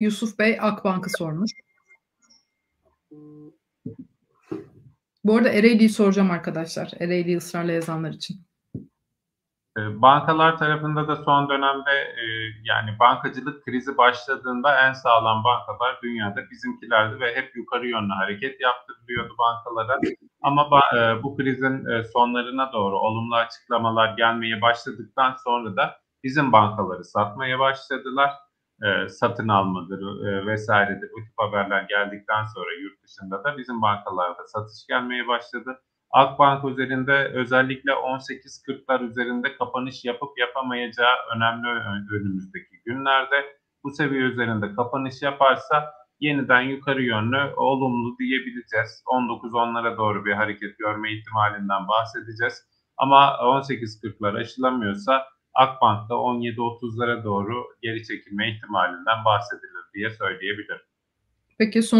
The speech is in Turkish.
Yusuf Bey Akbank'ı sormuş. Bu arada Ereğli'yi soracağım arkadaşlar. Ereğli ısrarla yazanlar için. Ee, bankalar tarafında da son dönemde e, yani bankacılık krizi başladığında en sağlam bankalar dünyada bizimkilerdi ve hep yukarı yönlü hareket yaptırılıyordu bankalara. Ama e, bu krizin e, sonlarına doğru olumlu açıklamalar gelmeye başladıktan sonra da bizim bankaları satmaya başladılar. Satın almadır vesairedir bu tip haberler geldikten sonra yurt dışında da bizim bankalarda satış gelmeye başladı. Akbank üzerinde özellikle 18.40'lar üzerinde kapanış yapıp yapamayacağı önemli önümüzdeki günlerde. Bu seviye üzerinde kapanış yaparsa yeniden yukarı yönlü olumlu diyebileceğiz. 19-10'lara doğru bir hareket görme ihtimalinden bahsedeceğiz. Ama 18.40'lar aşılamıyorsa Akbank'ta 17-30'lara doğru geri çekilme ihtimalinden bahsedilir diye söyleyebilirim. Peki son